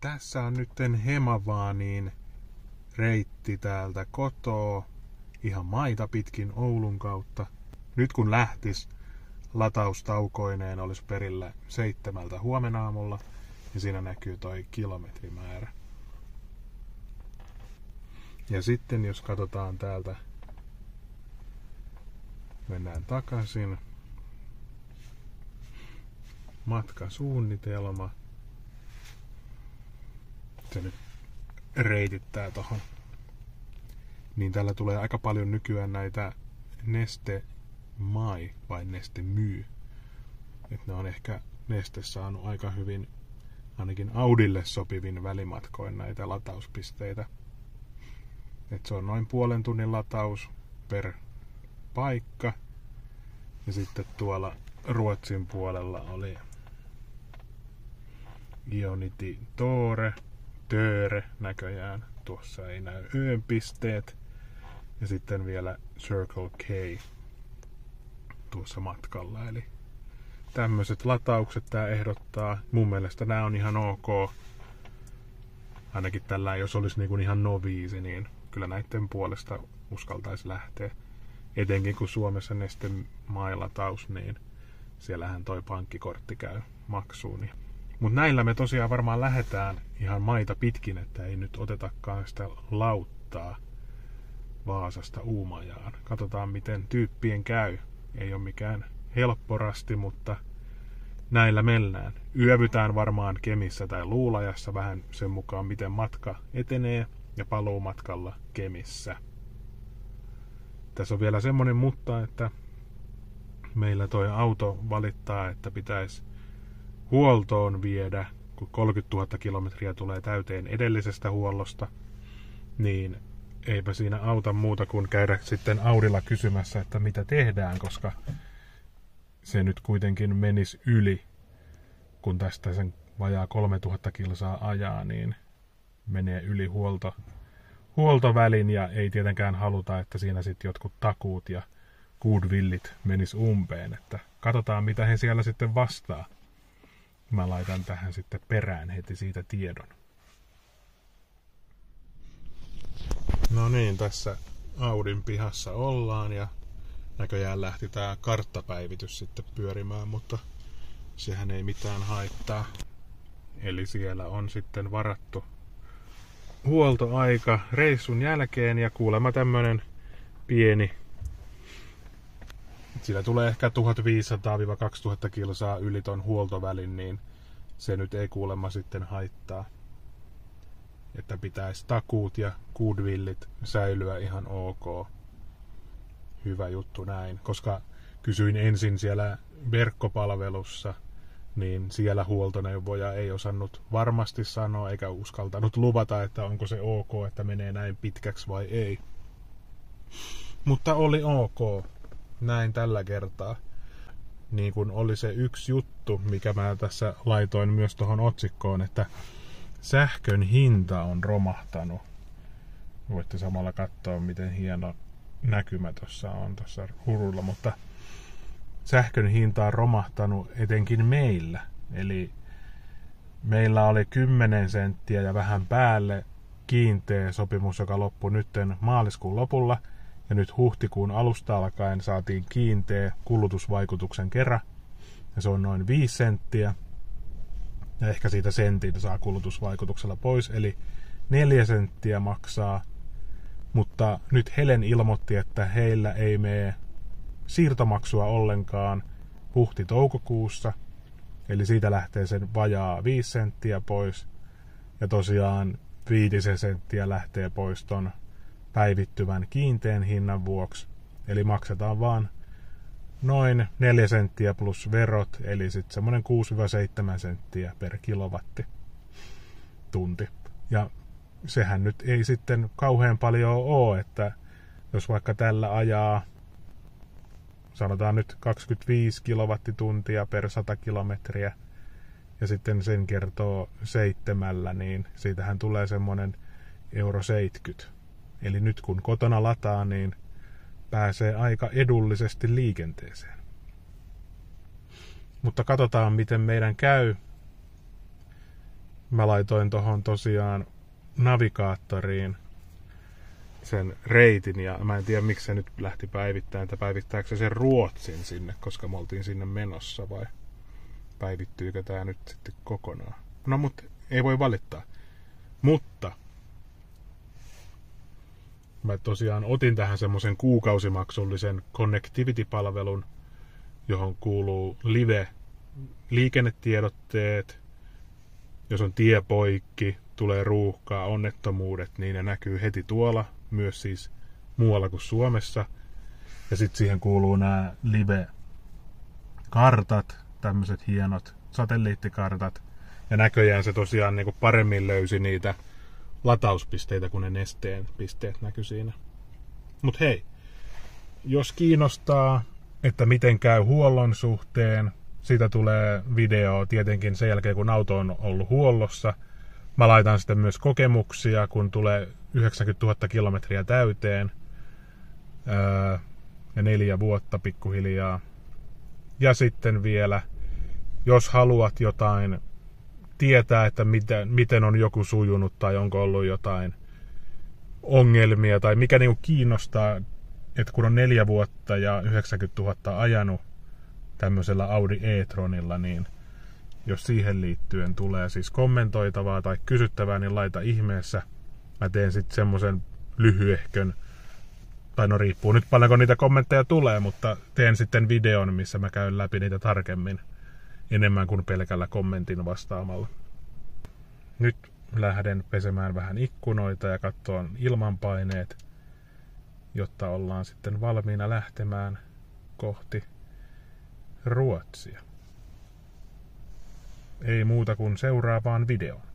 Tässä on nytten Hemavaaniin reitti täältä kotoa ihan maita pitkin Oulun kautta. Nyt kun lähtis lataustaukoineen olisi perillä seitsemältä huomenaamulla ja siinä näkyy toi kilometrimäärä. Ja sitten jos katsotaan täältä, mennään takaisin. Matkasuunnitelma. Se nyt reitittää tohon. Niin täällä tulee aika paljon nykyään näitä neste mai vai neste myy. Et ne on ehkä neste saanut aika hyvin ainakin Audille sopivin välimatkoin näitä latauspisteitä. Et se on noin puolen tunnin lataus per paikka. Ja sitten tuolla Ruotsin puolella oli Ionity Tore, Töre näköjään. Tuossa ei näy yön pisteet. Ja sitten vielä Circle K tuossa matkalla. Eli tämmöiset lataukset tämä ehdottaa. Mun mielestä nämä on ihan ok. Ainakin tällä, jos olisi niin kuin ihan noviisi, niin kyllä näiden puolesta uskaltaisi lähteä. Etenkin kun Suomessa neste mailataus, niin siellähän toi pankkikortti käy maksuun. Niin. Mutta näillä me tosiaan varmaan lähdetään ihan maita pitkin, että ei nyt otetakaan sitä lauttaa Vaasasta Uumajaan. Katsotaan miten tyyppien käy. Ei ole mikään helpporasti, mutta näillä mennään. Yövytään varmaan Kemissä tai Luulajassa vähän sen mukaan, miten matka etenee ja paluu matkalla Kemissä. Tässä on vielä semmonen mutta, että meillä toi auto valittaa, että pitäisi huoltoon viedä, kun 30 000 kilometriä tulee täyteen edellisestä huollosta, niin eipä siinä auta muuta kuin käydä sitten Audilla kysymässä, että mitä tehdään, koska se nyt kuitenkin menisi yli, kun tästä sen vajaa 3000 kilsaa ajaa, niin menee yli huolto, huoltovälin ja ei tietenkään haluta, että siinä sitten jotkut takuut ja goodwillit menis umpeen, että katsotaan mitä he siellä sitten vastaa. Mä laitan tähän sitten perään heti siitä tiedon. No niin, tässä Audin pihassa ollaan ja näköjään lähti tää karttapäivitys sitten pyörimään, mutta sehän ei mitään haittaa. Eli siellä on sitten varattu huoltoaika reissun jälkeen ja kuulemma tämmönen pieni sillä tulee ehkä 1500-2000 kilsaa yli ton huoltovälin, niin se nyt ei kuulemma sitten haittaa. Että pitäisi takuut ja goodwillit säilyä ihan ok. Hyvä juttu näin, koska kysyin ensin siellä verkkopalvelussa, niin siellä huoltoneuvoja ei osannut varmasti sanoa eikä uskaltanut luvata, että onko se ok, että menee näin pitkäksi vai ei. Mutta oli ok näin tällä kertaa. Niin kuin oli se yksi juttu, mikä mä tässä laitoin myös tuohon otsikkoon, että sähkön hinta on romahtanut. Voitte samalla katsoa, miten hieno näkymä tuossa on tuossa hurulla, mutta sähkön hinta on romahtanut etenkin meillä. Eli meillä oli 10 senttiä ja vähän päälle kiinteä sopimus, joka loppui nytten maaliskuun lopulla – ja nyt huhtikuun alusta alkaen saatiin kiinteä kulutusvaikutuksen kerran. Ja se on noin 5 senttiä. Ja ehkä siitä sentin saa kulutusvaikutuksella pois. Eli 4 senttiä maksaa. Mutta nyt Helen ilmoitti, että heillä ei mene siirtomaksua ollenkaan huhti-toukokuussa. Eli siitä lähtee sen vajaa 5 senttiä pois. Ja tosiaan 5 senttiä lähtee pois ton päivittyvän kiinteän hinnan vuoksi. Eli maksetaan vaan noin 4 senttiä plus verot, eli sitten semmoinen 6-7 senttiä per kilowatti tunti. Ja sehän nyt ei sitten kauhean paljon ole, että jos vaikka tällä ajaa sanotaan nyt 25 kilowattituntia per 100 kilometriä ja sitten sen kertoo seitsemällä, niin siitähän tulee semmoinen euro 70 Eli nyt kun kotona lataa, niin pääsee aika edullisesti liikenteeseen. Mutta katsotaan, miten meidän käy. mä laitoin tohon tosiaan navigaattoriin sen reitin ja mä en tiedä miksi se nyt lähti päivittämään, että päivittääkö se sen Ruotsin sinne, koska me oltiin sinne menossa vai päivittyykö tämä nyt sitten kokonaan. No mutta ei voi valittaa. Mutta mä tosiaan otin tähän semmoisen kuukausimaksullisen connectivity-palvelun, johon kuuluu live liikennetiedotteet, jos on tie poikki, tulee ruuhkaa, onnettomuudet, niin ne näkyy heti tuolla, myös siis muualla kuin Suomessa. Ja sitten siihen kuuluu nämä live-kartat, tämmöiset hienot satelliittikartat. Ja näköjään se tosiaan niin kuin paremmin löysi niitä latauspisteitä, kun ne nesteen pisteet näkyy siinä. Mutta hei, jos kiinnostaa, että miten käy huollon suhteen, siitä tulee video tietenkin sen jälkeen, kun auto on ollut huollossa. Mä laitan sitten myös kokemuksia, kun tulee 90 000 kilometriä täyteen. Öö, ja neljä vuotta pikkuhiljaa. Ja sitten vielä, jos haluat jotain tietää, että miten, miten on joku sujunut tai onko ollut jotain ongelmia tai mikä niinku kiinnostaa, että kun on neljä vuotta ja 90 000 ajanut tämmöisellä Audi e-tronilla, niin jos siihen liittyen tulee siis kommentoitavaa tai kysyttävää, niin laita ihmeessä. Mä teen sitten semmoisen lyhyehkön, tai no riippuu nyt paljonko niitä kommentteja tulee, mutta teen sitten videon, missä mä käyn läpi niitä tarkemmin enemmän kuin pelkällä kommentin vastaamalla. Nyt lähden pesemään vähän ikkunoita ja katsoa ilmanpaineet, jotta ollaan sitten valmiina lähtemään kohti Ruotsia. Ei muuta kuin seuraavaan videoon.